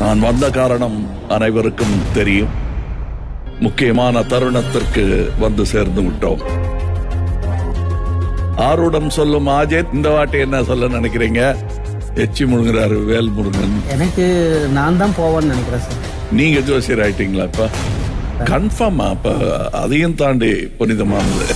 நான் வந்த காரணம் அனைவருக்கும் தெரியும். முக்கியமான தருணத்திற்கு வந்து சேர்ந்து விட்டோம். ஆருடம் சொல்லும் ஆஜேத் இந்த வாட்டி என்ன சொல்ல நினைக்கிறீங்க? எச்சி முழுங்குறாரு வேல் முருகன் எனக்கு நான் தான் போவேன்னு நினைக்கிறேன் சார். நீங்க ஜோசியர் ஆயிட்டீங்களா இப்ப? கன்ஃபார்மா அப்ப அதையும் தாண்டி புனிதமானது.